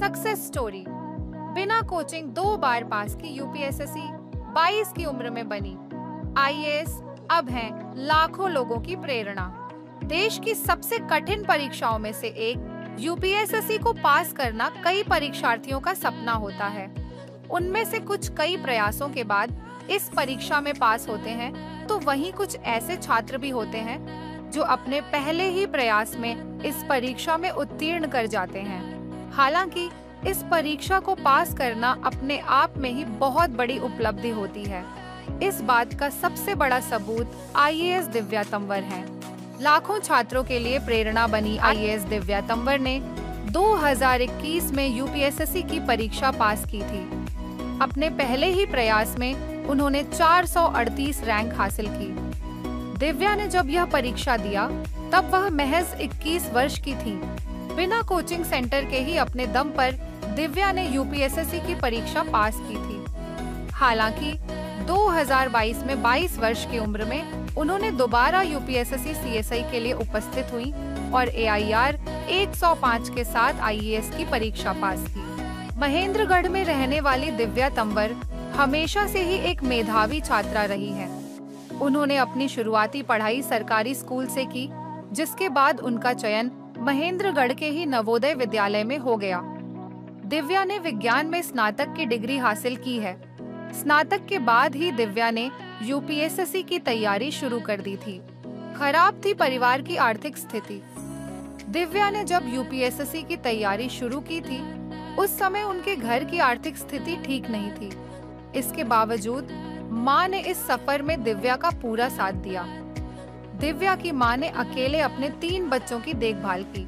Success story बिना coaching दो बार पास की यूपीएसएससी 22 की उम्र में बनी। आईएएस अब हैं लाखों लोगों की प्रेरणा। देश की सबसे कठिन परीक्षाओं में से एक यूपीएसएससी को पास करना कई परीक्षार्थियों का सपना होता है। उनमें से कुछ कई प्रयासों के बाद इस परीक्षा में पास होते हैं तो वहीं कुछ ऐसे छात्र भी होते हैं जो अपने पहले ही प्रयास में इस परीक्षा में उत्तीर्ण कर जाते हैं। हालाँकि, इस परीक्षा को पास करना अपने आप में ही बहुत बड़ी उपलब्धि होती है। इस बात का सबसे बड़ा सबूत आईएएस दिव्या तंवर है। लाखों छात्रों के लिए प्रेरणा बनी आईएएस दिव्या तंवर ने 2021 में यूपीएसएससी की परीक्षा पास की थी। अपने पहले ही प्रयास में उन्होंने 438 रैंक हासिल की। दिव्या ने जब यह परीक्षा दिया, तब वह महज 21 वर्ष की थी। बिना कोचिंग सेंटर के ही अपने दम पर दिव्या ने यूपीएसएससी की परीक्षा पास की थी। हालाँकि 2022 में 22 वर्ष की उम्र में उन्होंने दोबारा यूपीएसएससी सीएसआई के लिए उपस्थित हुई और एआईआर 105 के साथ आईएएस की परीक्षा पास की। महेंद्रगढ़ में रहने वाली दिव्या तंवर हमेशा से ही एक मेधावी छात्रा रही है। उन्होंने अपनी शुरुआती पढ़ाई सरकारी स्कूल से की, जिसके बाद उनका चयन महेंद्रगढ़ के ही नवोदय विद्यालय में हो गया। दिव्या ने विज्ञान में स्नातक की डिग्री हासिल की है। स्नातक के बाद ही दिव्या ने यूपीएसएससी की तैयारी शुरू कर दी थी। खराब थी परिवार की आर्थिक स्थिति। दिव्या ने जब यूपीएसएससी की तैयारी शुरू की थी, उस समय उनके घर की आर्थिक स्थिति ठीक नहीं थी। इसके बावजूद माँ ने इस सफ़र में दिव्या का पूरा साथ दिया। दिव्या की माँ ने अकेले अपने तीन बच्चों की देखभाल की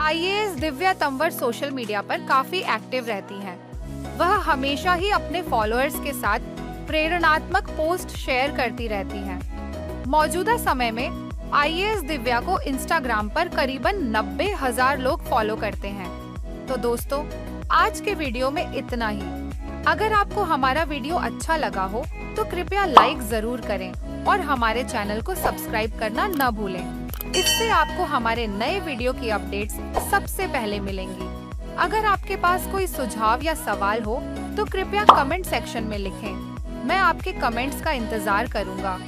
IAS Divya Tanwar social media पर काफ़ी एक्टिव रहती हैं। वह हमेशा ही अपने फॉलोअर्स के साथ प्रेरणात्मक पोस्ट शेयर करती रहती हैं। मौजूदा समय में आईएएस दिव्या को इंस्टाग्राम पर करीबन नब्बे हज़ार लोग फॉलो करते हैं तो दोस्तों, आज के वीडियो में इतना ही अगर आपको हमारा वीडियो अच्छा लगा हो तो कृपया लाइक ज़रूर करें और हमारे चैनल को सब्सक्राइब करना न भूलें। इससे आपको हमारे नए वीडियो की अपडेट्स सबसे पहले मिलेंगी। अगर आपके पास कोई सुझाव या सवाल हो तो कृपया कमेंट सेक्शन में लिखें। मैं आपके कमेंट्स का इंतज़ार करूँगा।